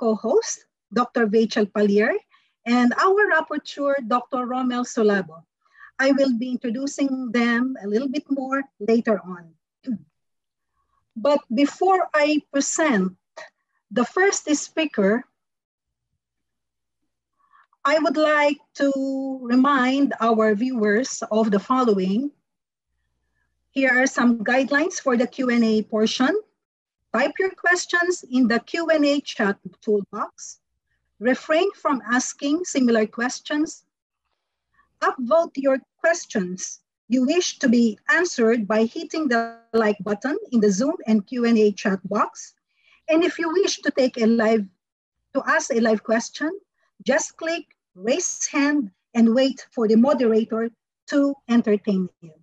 co-host, Dr. Rachel Palier, and our rapporteur, Dr. Romel Solabo. I will be introducing them a little bit more later on. But before I present the first speaker, I would like to remind our viewers of the following. Here are some guidelines for the Q&A portion. Type your questions in the Q&A chat toolbox. Refrain from asking similar questions. Upvote your questions you wish to be answered by hitting the like button in the Zoom and Q&A chat box. And if you wish to take a live, to ask a live question, just click raise hand and wait for the moderator to entertain you.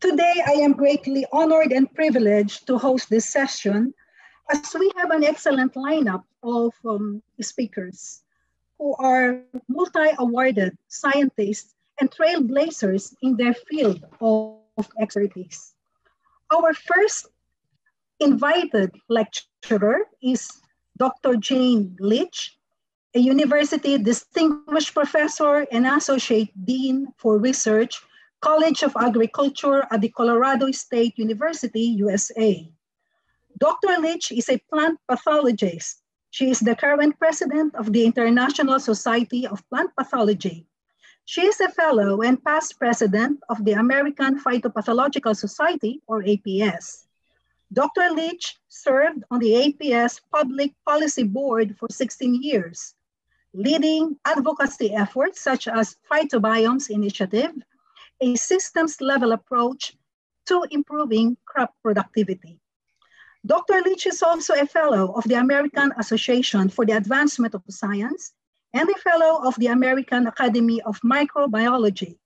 Today, I am greatly honored and privileged to host this session as we have an excellent lineup of um, speakers who are multi-awarded scientists and trailblazers in their field of expertise. Our first invited lecturer is Dr. Jan Leach, a university distinguished professor and associate dean for research, College of Agriculture at the Colorado State University, USA. Dr. Leach is a plant pathologist. She is the current president of the International Society of Plant Pathology she is a fellow and past president of the American Phytopathological Society, or APS. Dr. Leach served on the APS Public Policy Board for 16 years, leading advocacy efforts such as Phytobiomes Initiative, a systems level approach to improving crop productivity. Dr. Leach is also a fellow of the American Association for the Advancement of Science and a fellow of the American Academy of Microbiology.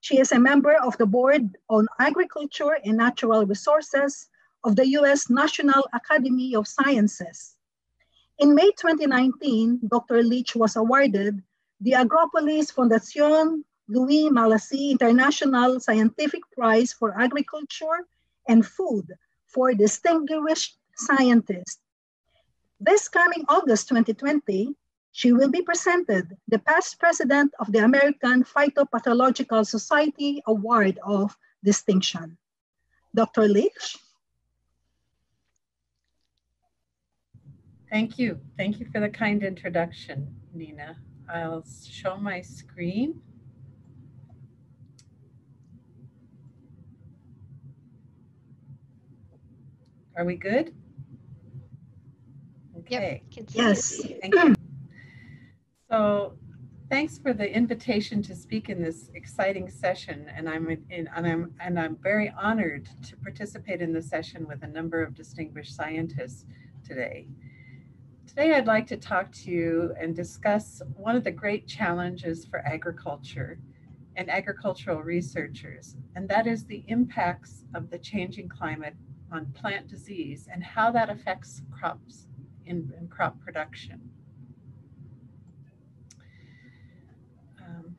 She is a member of the Board on Agriculture and Natural Resources of the US National Academy of Sciences. In May 2019, Dr. Leach was awarded the Agropolis Fundación Louis Malassis International Scientific Prize for Agriculture and Food for Distinguished Scientist. This coming August 2020, she will be presented the past president of the American Phytopathological Society Award of Distinction. Dr. Leach. Thank you. Thank you for the kind introduction, Nina. I'll show my screen. Are we good? Okay. Yep, yes. Thank you. So thanks for the invitation to speak in this exciting session. And I'm, in, and I'm, and I'm very honored to participate in the session with a number of distinguished scientists today. Today, I'd like to talk to you and discuss one of the great challenges for agriculture and agricultural researchers, and that is the impacts of the changing climate on plant disease and how that affects crops in, in crop production. Um,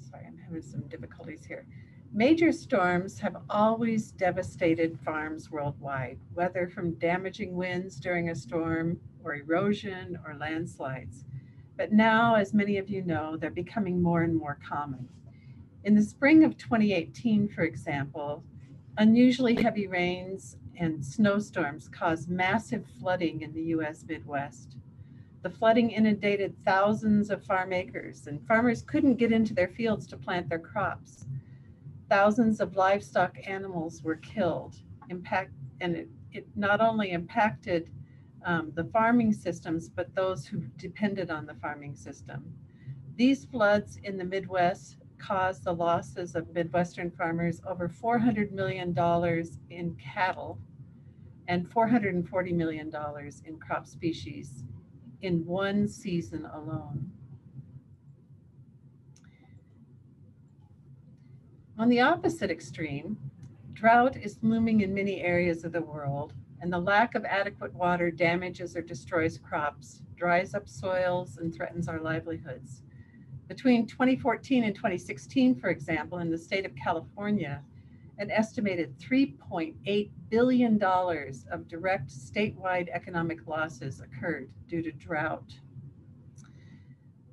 sorry, I'm having some difficulties here. Major storms have always devastated farms worldwide, whether from damaging winds during a storm or erosion or landslides. But now, as many of you know, they're becoming more and more common. In the spring of 2018, for example, unusually heavy rains and snowstorms caused massive flooding in the US Midwest. The flooding inundated thousands of farm acres, and farmers couldn't get into their fields to plant their crops. Thousands of livestock animals were killed. Impact, and it, it not only impacted um, the farming systems, but those who depended on the farming system. These floods in the Midwest caused the losses of Midwestern farmers over $400 million in cattle and $440 million in crop species in one season alone. On the opposite extreme, drought is looming in many areas of the world, and the lack of adequate water damages or destroys crops, dries up soils, and threatens our livelihoods. Between 2014 and 2016, for example, in the state of California, an estimated $3.8 billion of direct statewide economic losses occurred due to drought.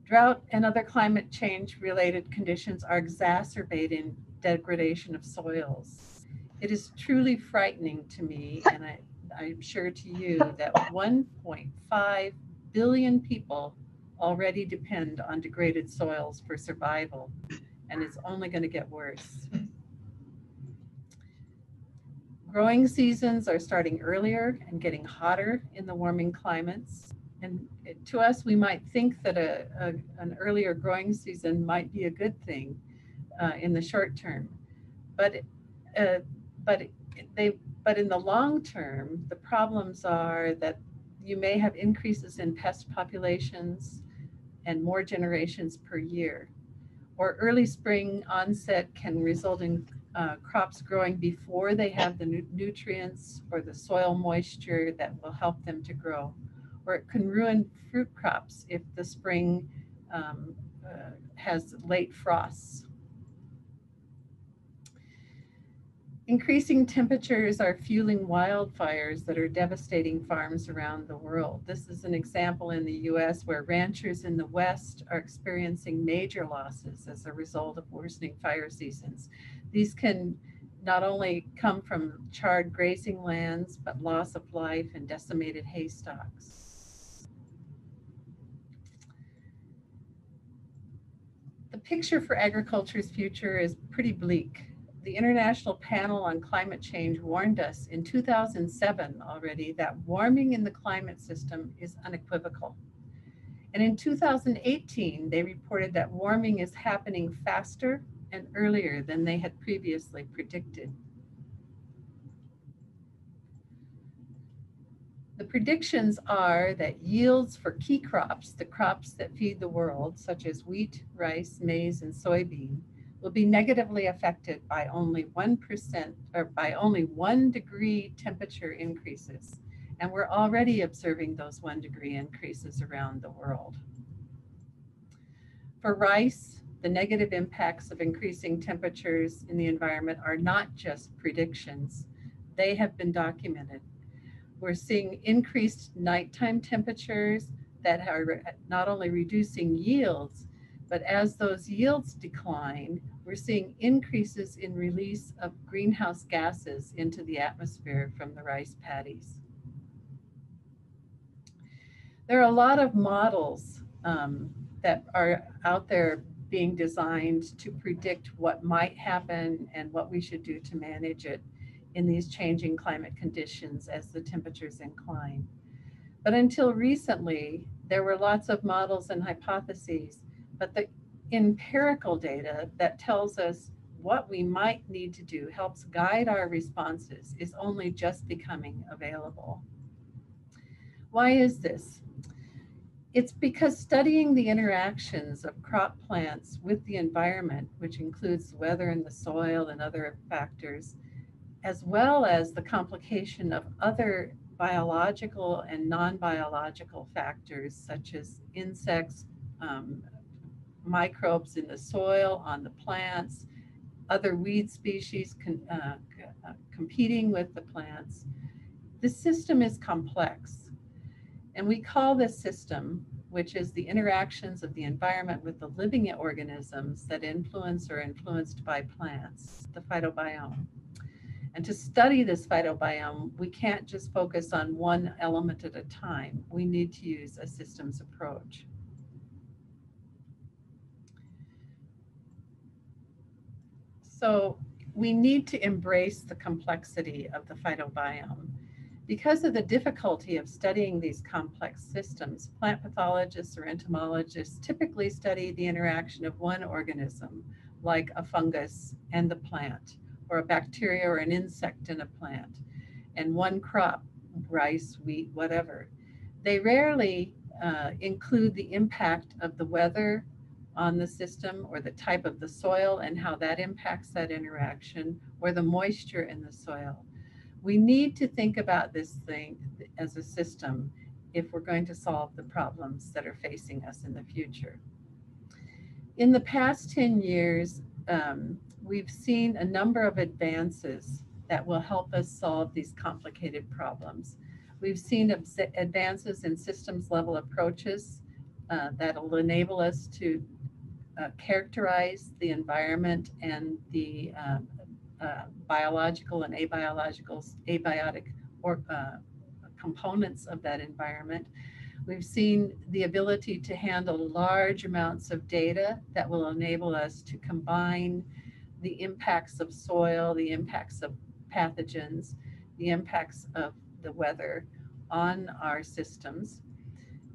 Drought and other climate change related conditions are exacerbating degradation of soils. It is truly frightening to me, and I, I'm sure to you, that 1.5 billion people already depend on degraded soils for survival, and it's only going to get worse. Growing seasons are starting earlier and getting hotter in the warming climates. And to us, we might think that a, a an earlier growing season might be a good thing uh, in the short term, but uh, but they but in the long term, the problems are that you may have increases in pest populations and more generations per year. Or early spring onset can result in uh, crops growing before they have the nu nutrients or the soil moisture that will help them to grow. Or it can ruin fruit crops if the spring um, uh, has late frosts. Increasing temperatures are fueling wildfires that are devastating farms around the world. This is an example in the US where ranchers in the West are experiencing major losses as a result of worsening fire seasons. These can not only come from charred grazing lands, but loss of life and decimated hay stocks. The picture for agriculture's future is pretty bleak the International Panel on Climate Change warned us in 2007 already that warming in the climate system is unequivocal. And in 2018, they reported that warming is happening faster and earlier than they had previously predicted. The predictions are that yields for key crops, the crops that feed the world, such as wheat, rice, maize, and soybean, will be negatively affected by only 1% or by only one degree temperature increases. And we're already observing those one degree increases around the world. For rice, the negative impacts of increasing temperatures in the environment are not just predictions, they have been documented. We're seeing increased nighttime temperatures that are not only reducing yields, but as those yields decline, we're seeing increases in release of greenhouse gases into the atmosphere from the rice paddies. There are a lot of models um, that are out there being designed to predict what might happen and what we should do to manage it in these changing climate conditions as the temperatures incline. But until recently, there were lots of models and hypotheses, but the empirical data that tells us what we might need to do, helps guide our responses, is only just becoming available. Why is this? It's because studying the interactions of crop plants with the environment, which includes weather and the soil and other factors, as well as the complication of other biological and non-biological factors such as insects, um, microbes in the soil, on the plants, other weed species con, uh, uh, competing with the plants. The system is complex. And we call this system, which is the interactions of the environment with the living organisms that influence or influenced by plants, the phytobiome. And to study this phytobiome, we can't just focus on one element at a time. We need to use a systems approach. So we need to embrace the complexity of the phytobiome. Because of the difficulty of studying these complex systems, plant pathologists or entomologists typically study the interaction of one organism, like a fungus and the plant, or a bacteria or an insect in a plant, and one crop, rice, wheat, whatever. They rarely uh, include the impact of the weather, on the system or the type of the soil and how that impacts that interaction or the moisture in the soil. We need to think about this thing as a system if we're going to solve the problems that are facing us in the future. In the past 10 years, um, we've seen a number of advances that will help us solve these complicated problems. We've seen advances in systems level approaches uh, that will enable us to uh, characterize the environment and the uh, uh biological and abiological, abiotic or, uh, components of that environment. We've seen the ability to handle large amounts of data that will enable us to combine the impacts of soil, the impacts of pathogens, the impacts of the weather on our systems.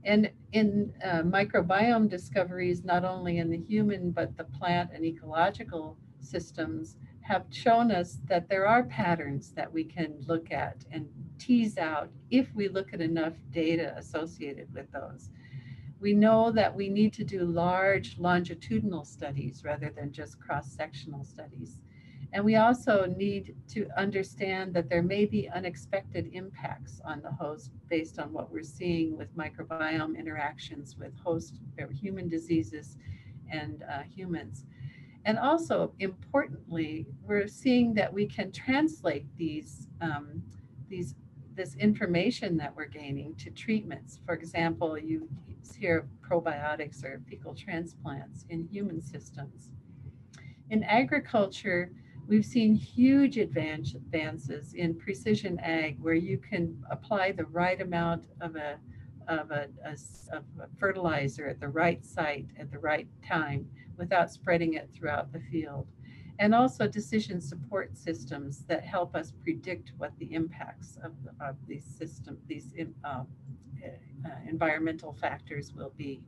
And in uh, microbiome discoveries, not only in the human, but the plant and ecological systems have shown us that there are patterns that we can look at and tease out if we look at enough data associated with those. We know that we need to do large longitudinal studies rather than just cross-sectional studies. And we also need to understand that there may be unexpected impacts on the host based on what we're seeing with microbiome interactions with host or human diseases and uh, humans. And also, importantly, we're seeing that we can translate these, um, these this information that we're gaining to treatments. For example, you hear probiotics or fecal transplants in human systems. In agriculture, we've seen huge advance, advances in precision ag where you can apply the right amount of a, of a, a, of a fertilizer at the right site at the right time without spreading it throughout the field. And also decision support systems that help us predict what the impacts of, of these system, these uh, uh, environmental factors will be.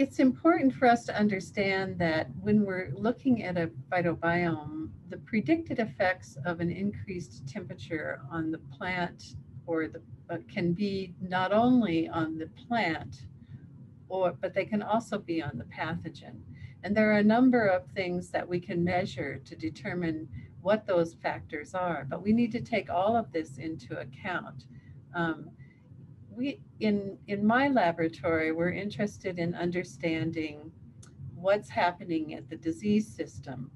It's important for us to understand that when we're looking at a phytobiome, the predicted effects of an increased temperature on the plant or the uh, can be not only on the plant or but they can also be on the pathogen. And there are a number of things that we can measure to determine what those factors are, but we need to take all of this into account. Um, we in in my laboratory we're interested in understanding what's happening at the disease system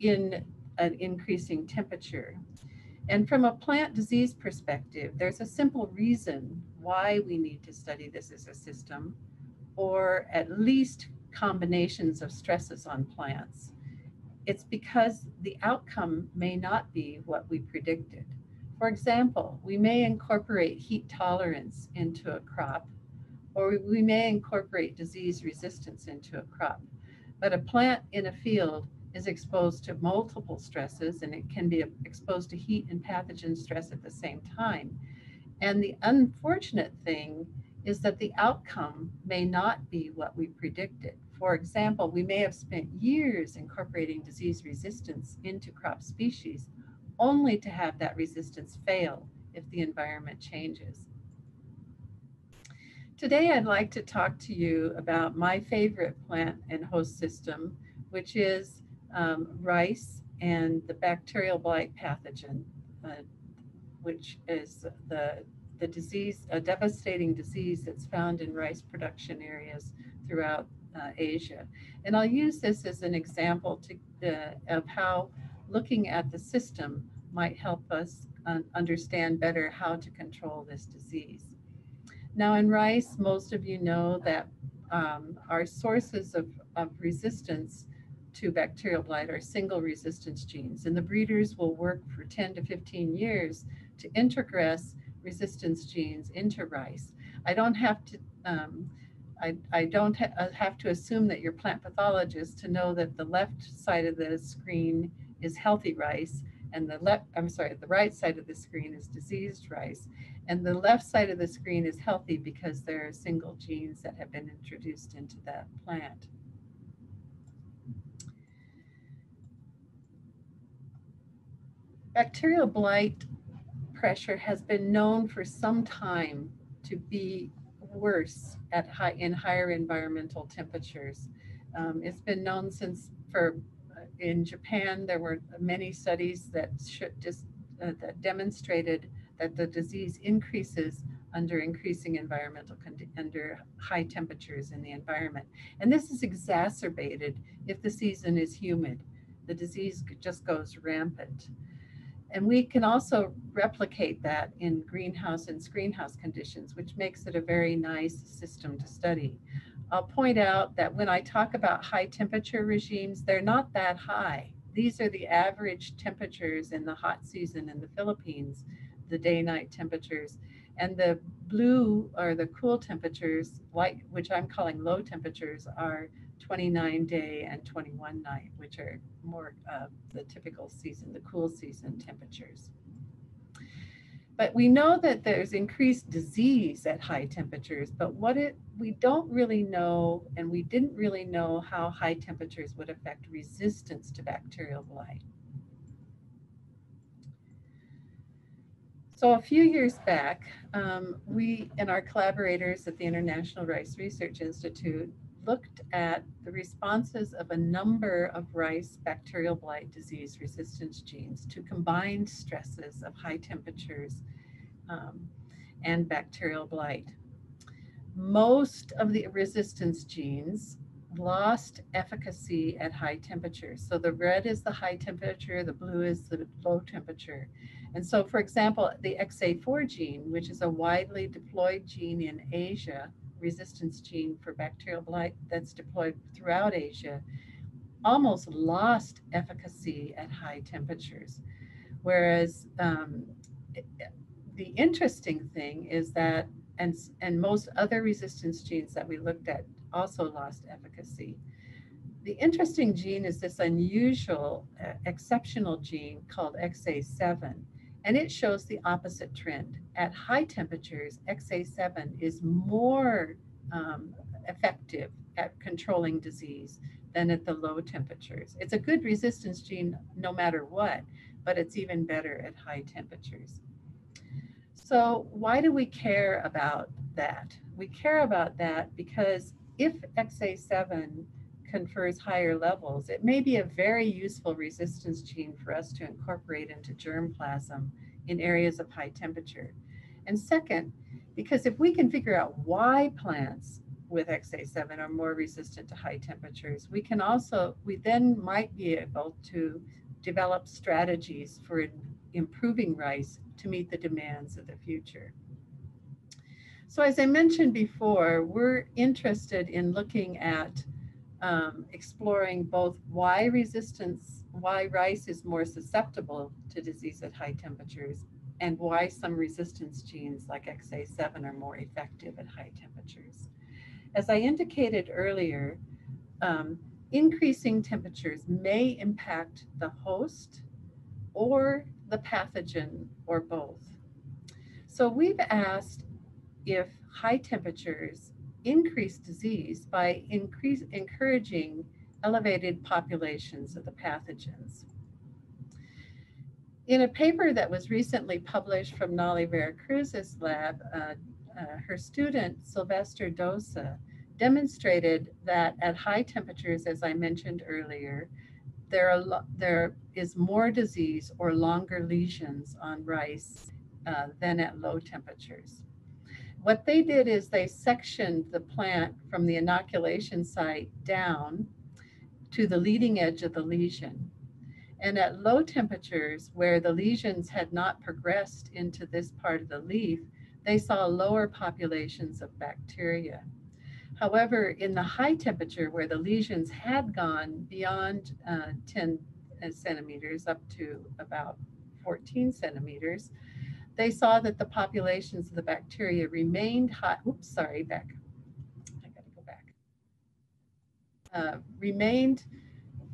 in an increasing temperature. And from a plant disease perspective there's a simple reason why we need to study this as a system or at least combinations of stresses on plants. It's because the outcome may not be what we predicted for example, we may incorporate heat tolerance into a crop, or we may incorporate disease resistance into a crop. But a plant in a field is exposed to multiple stresses and it can be exposed to heat and pathogen stress at the same time. And the unfortunate thing is that the outcome may not be what we predicted. For example, we may have spent years incorporating disease resistance into crop species, only to have that resistance fail if the environment changes. Today, I'd like to talk to you about my favorite plant and host system, which is um, rice and the bacterial blight pathogen, uh, which is the, the disease, a devastating disease that's found in rice production areas throughout uh, Asia. And I'll use this as an example to, uh, of how looking at the system might help us understand better how to control this disease. Now in rice, most of you know that um, our sources of, of resistance to bacterial blight are single resistance genes, and the breeders will work for 10 to 15 years to integrate resistance genes into rice. I don't have to um, I, I don't ha uh, have to assume that you're plant pathologist to know that the left side of the screen is healthy rice and the left, I'm sorry, the right side of the screen is diseased rice, and the left side of the screen is healthy because there are single genes that have been introduced into that plant. Bacterial blight pressure has been known for some time to be worse at high in higher environmental temperatures. Um, it's been known since for in Japan, there were many studies that uh, that demonstrated that the disease increases under increasing environmental, under high temperatures in the environment. And this is exacerbated if the season is humid. The disease just goes rampant. And we can also replicate that in greenhouse and screenhouse conditions, which makes it a very nice system to study. I'll point out that when I talk about high temperature regimes, they're not that high. These are the average temperatures in the hot season in the Philippines, the day night temperatures. And the blue are the cool temperatures, light, which I'm calling low temperatures, are 29 day and 21 night, which are more uh, the typical season, the cool season temperatures. But we know that there's increased disease at high temperatures, but what it we don't really know, and we didn't really know how high temperatures would affect resistance to bacterial blight. So a few years back, um, we and our collaborators at the International Rice Research Institute looked at the responses of a number of rice bacterial blight disease resistance genes to combined stresses of high temperatures um, and bacterial blight. Most of the resistance genes lost efficacy at high temperatures. So the red is the high temperature, the blue is the low temperature. And so, for example, the XA4 gene, which is a widely deployed gene in Asia, resistance gene for bacterial blight that's deployed throughout Asia almost lost efficacy at high temperatures. Whereas um, the interesting thing is that, and, and most other resistance genes that we looked at also lost efficacy. The interesting gene is this unusual, uh, exceptional gene called XA7, and it shows the opposite trend. At high temperatures, XA7 is more um, effective at controlling disease than at the low temperatures. It's a good resistance gene no matter what, but it's even better at high temperatures. So why do we care about that? We care about that because if XA7 confers higher levels, it may be a very useful resistance gene for us to incorporate into germplasm in areas of high temperature. And second, because if we can figure out why plants with XA7 are more resistant to high temperatures, we can also, we then might be able to develop strategies for improving rice to meet the demands of the future. So as I mentioned before, we're interested in looking at um, exploring both why resistance, why rice is more susceptible to disease at high temperatures and why some resistance genes like XA7 are more effective at high temperatures. As I indicated earlier, um, increasing temperatures may impact the host or the pathogen or both. So we've asked if high temperatures increase disease by increase, encouraging elevated populations of the pathogens. In a paper that was recently published from Nollie Vera Cruz's lab, uh, uh, her student, Sylvester Dossa, demonstrated that at high temperatures, as I mentioned earlier, there, are, there is more disease or longer lesions on rice uh, than at low temperatures. What they did is they sectioned the plant from the inoculation site down to the leading edge of the lesion. And at low temperatures, where the lesions had not progressed into this part of the leaf, they saw lower populations of bacteria. However, in the high temperature, where the lesions had gone beyond uh, 10 uh, centimeters up to about 14 centimeters, they saw that the populations of the bacteria remained high. Oops, sorry, back. I gotta go back. Uh, remained,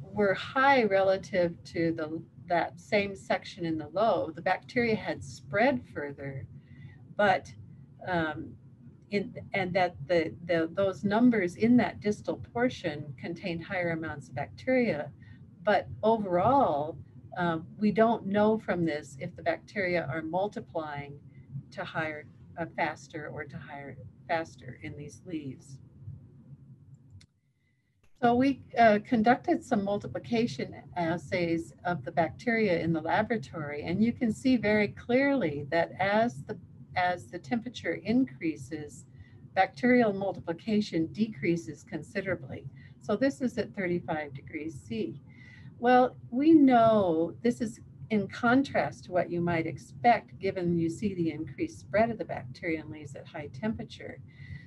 were high relative to the that same section in the low. The bacteria had spread further, but um, in, and that the, the those numbers in that distal portion contained higher amounts of bacteria. But overall, um, we don't know from this if the bacteria are multiplying to higher, uh, faster or to higher, faster in these leaves. So we uh, conducted some multiplication assays of the bacteria in the laboratory, and you can see very clearly that as the as the temperature increases, bacterial multiplication decreases considerably. So this is at 35 degrees C. Well, we know this is in contrast to what you might expect given you see the increased spread of the bacteria in leaves at high temperature.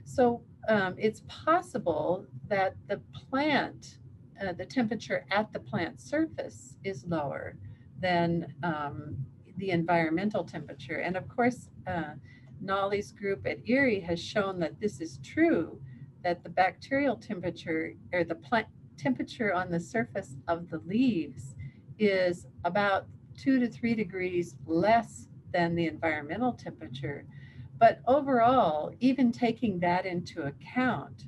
So um, it's possible that the plant, uh, the temperature at the plant surface is lower than um, the environmental temperature. And of course, uh, Nollie's group at IRRI has shown that this is true, that the bacterial temperature or the plant temperature on the surface of the leaves is about two to three degrees less than the environmental temperature. But overall, even taking that into account,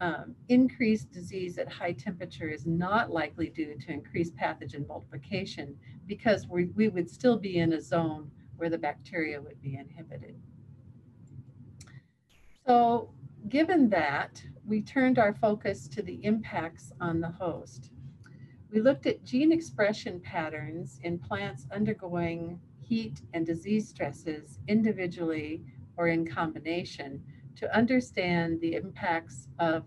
um, increased disease at high temperature is not likely due to increased pathogen multiplication because we, we would still be in a zone where the bacteria would be inhibited. So given that, we turned our focus to the impacts on the host. We looked at gene expression patterns in plants undergoing heat and disease stresses individually or in combination to understand the impacts of,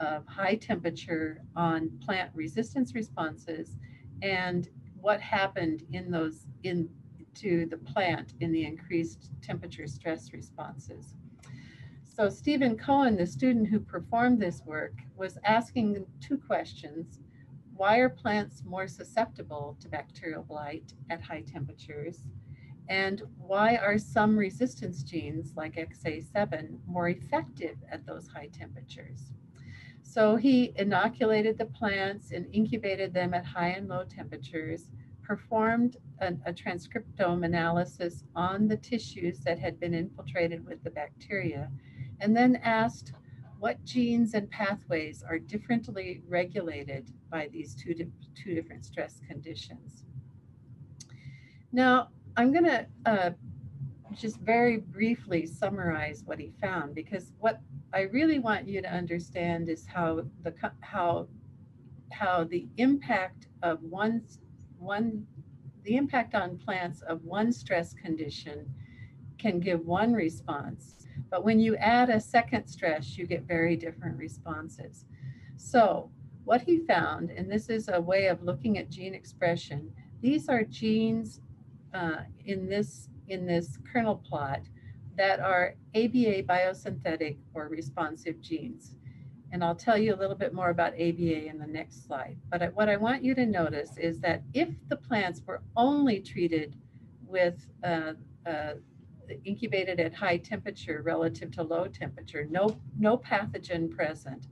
of high temperature on plant resistance responses and what happened in those in to the plant in the increased temperature stress responses. So Stephen Cohen, the student who performed this work, was asking two questions. Why are plants more susceptible to bacterial blight at high temperatures? And why are some resistance genes like XA7 more effective at those high temperatures? So he inoculated the plants and incubated them at high and low temperatures, performed a, a transcriptome analysis on the tissues that had been infiltrated with the bacteria, and then asked what genes and pathways are differently regulated by these two, di two different stress conditions. Now, I'm going to uh, just very briefly summarize what he found because what I really want you to understand is how the how how the impact of one one the impact on plants of one stress condition can give one response but when you add a second stress, you get very different responses. So what he found, and this is a way of looking at gene expression, these are genes uh, in this in this kernel plot that are ABA biosynthetic or responsive genes. And I'll tell you a little bit more about ABA in the next slide. But what I want you to notice is that if the plants were only treated with uh, uh, incubated at high temperature relative to low temperature, no, no pathogen present.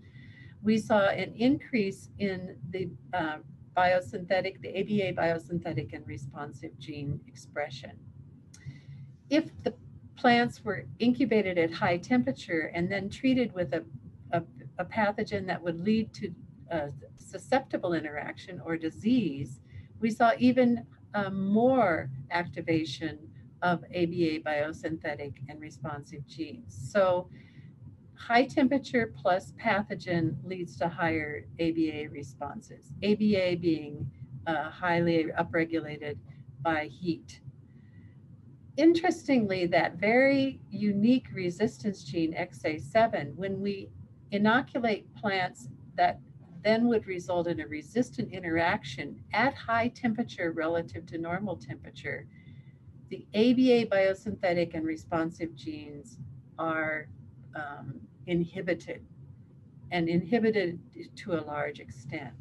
We saw an increase in the uh, biosynthetic, the ABA biosynthetic and responsive gene expression. If the plants were incubated at high temperature and then treated with a, a, a pathogen that would lead to a susceptible interaction or disease, we saw even uh, more activation of ABA biosynthetic and responsive genes. So high temperature plus pathogen leads to higher ABA responses, ABA being uh, highly upregulated by heat. Interestingly, that very unique resistance gene XA7, when we inoculate plants that then would result in a resistant interaction at high temperature relative to normal temperature, the ABA biosynthetic and responsive genes are um, inhibited and inhibited to a large extent.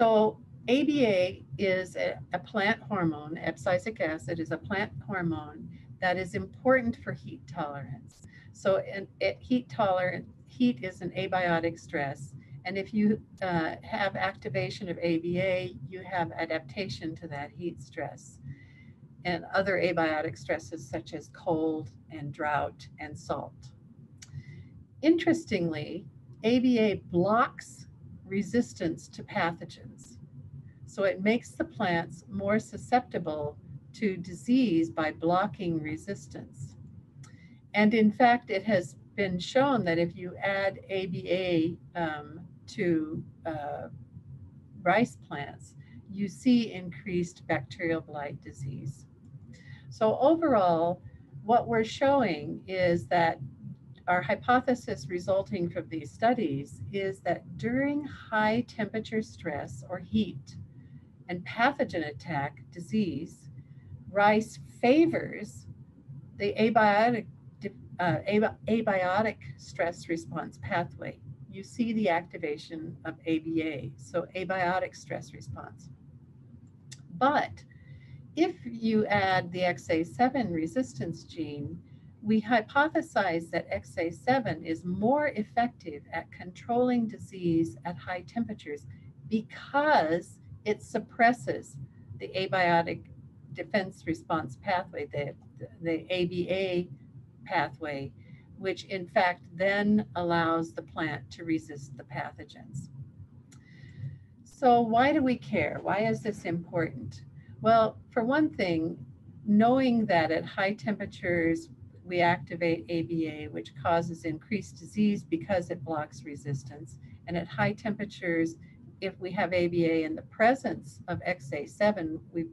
So ABA is a, a, plant hormone, abscisic acid is a plant hormone that is important for heat tolerance. So in, heat tolerant, heat is an abiotic stress and if you uh, have activation of ABA, you have adaptation to that heat stress and other abiotic stresses such as cold and drought and salt. Interestingly, ABA blocks resistance to pathogens. So it makes the plants more susceptible to disease by blocking resistance. And in fact, it has been shown that if you add ABA um, to uh, rice plants, you see increased bacterial blight disease. So overall, what we're showing is that our hypothesis resulting from these studies is that during high temperature stress or heat and pathogen attack disease, rice favors the abiotic, uh, abiotic stress response pathway. You see the activation of ABA, so abiotic stress response. But if you add the XA7 resistance gene, we hypothesize that XA7 is more effective at controlling disease at high temperatures because it suppresses the abiotic defense response pathway, the, the ABA pathway, which in fact then allows the plant to resist the pathogens. So why do we care? Why is this important? Well, for one thing, knowing that at high temperatures we activate ABA, which causes increased disease because it blocks resistance. And at high temperatures, if we have ABA in the presence of XA7, we,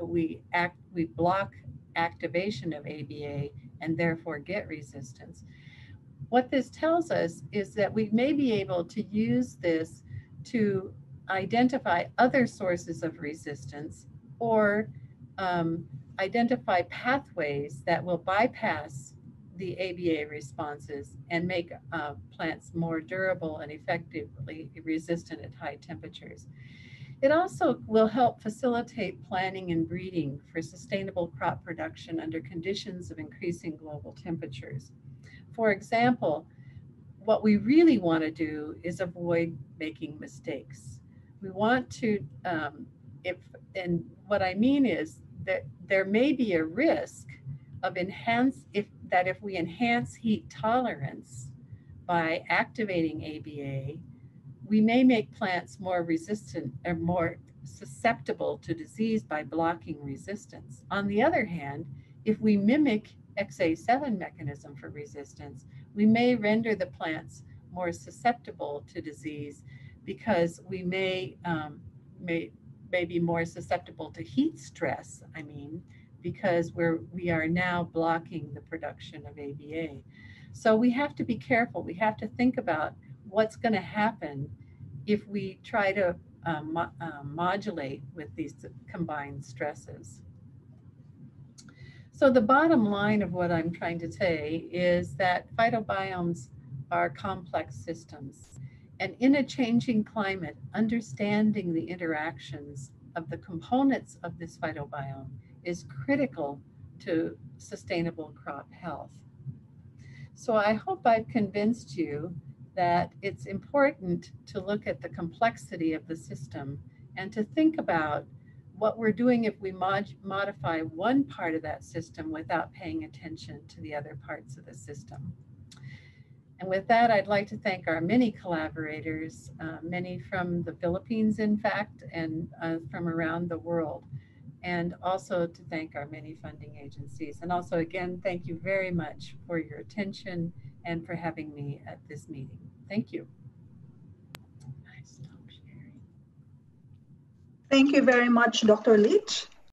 we, act, we block activation of ABA and therefore get resistance. What this tells us is that we may be able to use this to identify other sources of resistance or um, identify pathways that will bypass the ABA responses and make uh, plants more durable and effectively resistant at high temperatures. It also will help facilitate planning and breeding for sustainable crop production under conditions of increasing global temperatures. For example, what we really want to do is avoid making mistakes. We want to, um, if, and what I mean is that there may be a risk of enhance if that if we enhance heat tolerance by activating ABA, we may make plants more resistant or more susceptible to disease by blocking resistance. On the other hand, if we mimic XA7 mechanism for resistance, we may render the plants more susceptible to disease because we may, um, may may be more susceptible to heat stress, I mean, because we're, we are now blocking the production of ABA. So we have to be careful. We have to think about what's going to happen if we try to um, mo uh, modulate with these combined stresses. So the bottom line of what I'm trying to say is that phytobiomes are complex systems. And in a changing climate, understanding the interactions of the components of this phytobiome is critical to sustainable crop health. So I hope I've convinced you that it's important to look at the complexity of the system and to think about what we're doing if we mod modify one part of that system without paying attention to the other parts of the system. And with that, I'd like to thank our many collaborators, uh, many from the Philippines, in fact, and uh, from around the world. And also to thank our many funding agencies. And also, again, thank you very much for your attention and for having me at this meeting. Thank you. Thank you very much, Dr. Leach.